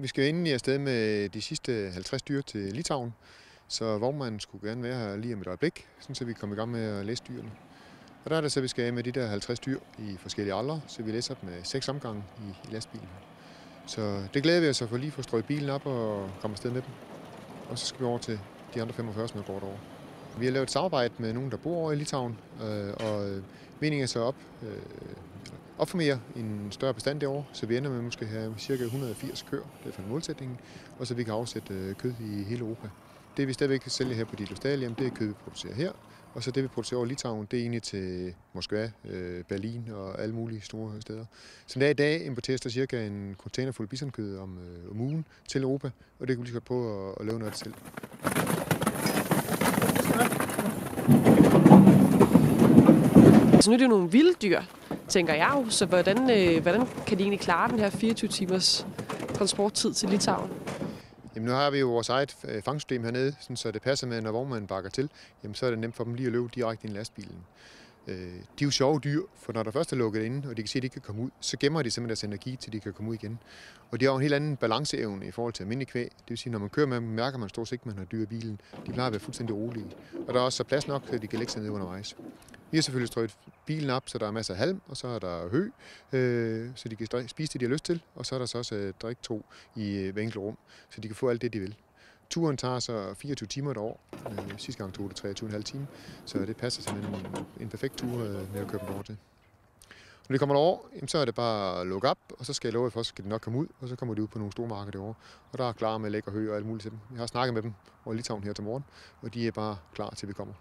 Vi skal ind i afsted med de sidste 50 dyr til Litauen, så vognmanden skulle gerne være her lige om et øjeblik, sådan så vi kommer i gang med at læse dyrene. Og der er det så, vi skal af med de der 50 dyr i forskellige aldre, så vi læser dem med seks omgange i, i lastbilen. Så det glæder vi os at få lige få strøget bilen op og komme afsted med dem. Og så skal vi over til de andre 45, som er gået over. Vi har lavet et samarbejde med nogen, der bor over i Litauen, øh, og meningen er så op, øh, opformere en større bestand derovre, så vi ender med måske at have ca. 180 køer, det er for målsætningen, og så vi kan afsætte øh, kød i hele Europa. Det vi stadigvæk kan sælge her på Dilo Stadium, det er kød, vi producerer her, og så det vi producerer over Litauen, det er egentlig til Moskva, øh, Berlin og alle mulige store steder. Så der i dag importeres der cirka en container fuld bisonkød om, øh, om ugen til Europa, og det kan vi lige godt på at, at lave noget selv. Altså nu er det jo nogle vilde dyr, tænker jeg jo. Så hvordan, øh, hvordan kan de egentlig klare den her 24 timers transporttid til Litauen? Jamen nu har vi jo vores eget øh, fangsystem hernede, sådan, så det passer med, når vognmanden bakker til, jamen så er det nemt for dem lige at løbe direkte ind i lastbilen. Øh, de er jo sjove dyr, for når der først er lukket inde, og de kan se, at de ikke kan komme ud, så gemmer de simpelthen deres energi, til de kan komme ud igen. Og de har jo en helt anden balanceevne i forhold til almindelig kvæg. Det vil sige, når man kører med dem, mærker man stort set ikke, at man har dyr i bilen. De plejer at være fuldstændig rolige. Og der er også så plads nok, at de kan lægge sig ned undervejs. Vi har selvfølgelig strøget bilen op, så der er masser af halm, og så er der hø, øh, så de kan spise det, de har lyst til. Og så er der så også øh, drik to i øh, hver enkelt rum, så de kan få alt det, de vil. Turen tager så 24 timer et år. Øh, sidste gang tog det 23,5 timer, så det passer simpelthen en, en perfekt tur øh, med at køre dem over til. Når de kommer derover, så er det bare at lukke op, og så skal jeg love, at først skal de nok komme ud, og så kommer de ud på nogle store markeder derovre. Og der er klar med lækker hø og alt muligt til dem. Jeg har snakket med dem over Litauen her til morgen, og de er bare klar til vi kommer.